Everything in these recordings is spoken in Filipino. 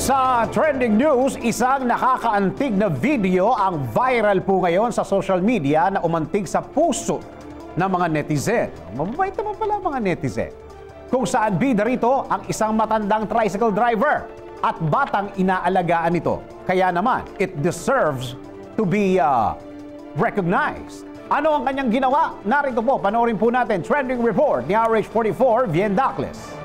Sa trending news, isang nakakaantig na video ang viral po ngayon sa social media na umantig sa puso ng mga netizen. Mababait naman pala mga netizen. Kung saan bida rito ang isang matandang tricycle driver at batang inaalagaan nito. Kaya naman, it deserves to be uh, recognized. Ano ang kanyang ginawa? Narito po, panoorin po natin trending report ni RH44 Vien Dacles.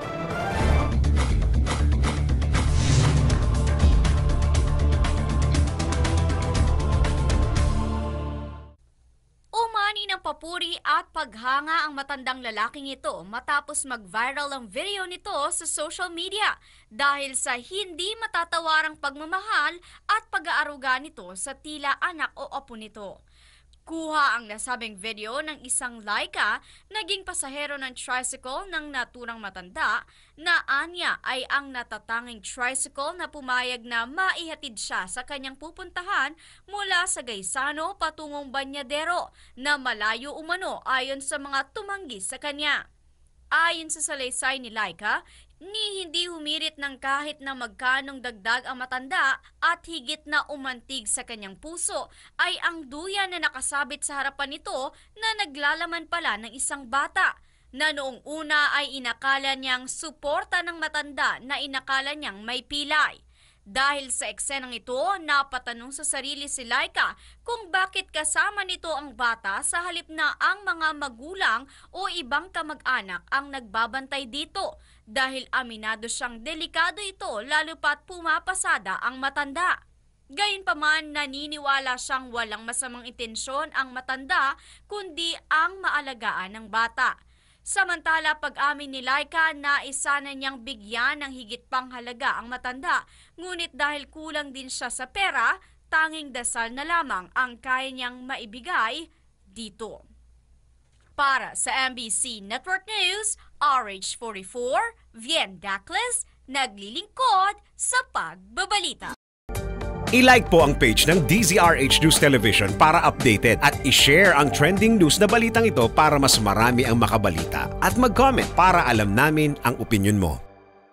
Papuri at paghanga ang matandang lalaking ito matapos mag-viral ang video nito sa social media dahil sa hindi matatawarang pagmamahal at pag-aaruga nito sa tila anak o apo nito. Kuha ang nasabing video ng isang Laika, naging pasahero ng tricycle ng naturang matanda na anya ay ang natatanging tricycle na pumayag na maihatid siya sa kanyang pupuntahan mula sa Gaisano patungong Banyadero na malayo umano ayon sa mga tumanggi sa kanya. Ayon sa salaysay ni Laika, ni hindi humirit ng kahit na magkanong dagdag ang matanda at higit na umantig sa kanyang puso ay ang duya na nakasabit sa harapan nito na naglalaman pala ng isang bata na noong una ay inakala niyang suporta ng matanda na inakala niyang may pilay. Dahil sa eksenang ito, napatanong sa sarili si Laika kung bakit kasama nito ang bata sa halip na ang mga magulang o ibang kamag-anak ang nagbabantay dito dahil aminado siyang delikado ito lalo pat pumapasada ang matanda. Gayunpaman, naniniwala siyang walang masamang intensyon ang matanda kundi ang maalagaan ng bata. Samantala, pag-amin ni Laika na isa na niyang bigyan ng higit pang halaga ang matanda, ngunit dahil kulang din siya sa pera, tanging dasal na lamang ang kaya niyang maibigay dito. Para sa MBC Network News, RH44, Vien Dacles, naglilingkod sa pagbabalita. I-like po ang page ng DZRH News Television para updated at i-share ang trending news na balitang ito para mas marami ang makabalita. At mag-comment para alam namin ang opinion mo.